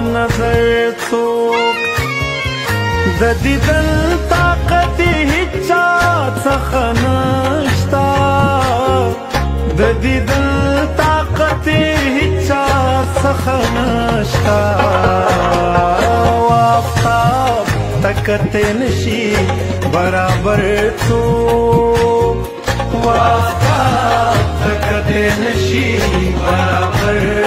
नज़र तो ददिदल ताकती हिच्चा सखनाश्ता ददिदल ताकती हिच्चा सखनाश्ता आफ्ताब तकते नशी बराबर तो आफ्ताब तकते नशी बराबर